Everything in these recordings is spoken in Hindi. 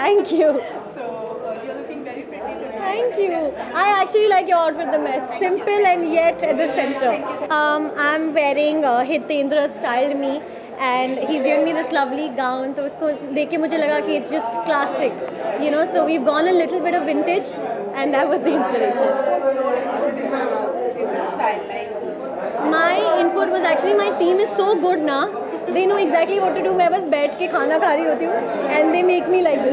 So uh, you're looking very pretty today. Thank you. I actually like your outfit the best. Simple and yet at the center. Um, I'm wearing uh, Hitendra styled me and he's given me this lovely gown. तो उसको देख के मुझे लगा कि it's just classic, you know. So we've gone a little bit of vintage, and that was the inspiration. What's your input in this, in this style? Like, My input was actually my team is so good ना. They know exactly what to do. मैं बस बैठ के खाना खा रही होती हूँ and they make me like this.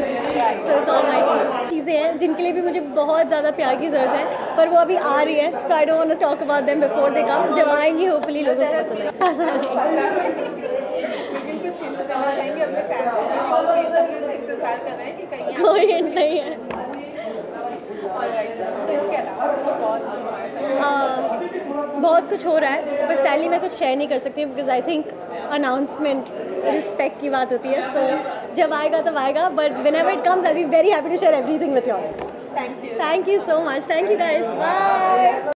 So it's all my चीज़ें हैं जिनके लिए भी मुझे बहुत ज़्यादा प्यार की ज़रूरत है पर वो अभी आ रही है so I don't want to talk about them before they come जब आएँगी होपली लोगों को पसंद से हैं कोई नहीं है। बहुत कुछ हो रहा है पर सैली मैं कुछ शेयर नहीं कर सकती because I think announcement respect की बात होती है सो so, जब आएगा तब आएगा but whenever it comes I be very happy to share everything with you thank you thank you so much thank you guys bye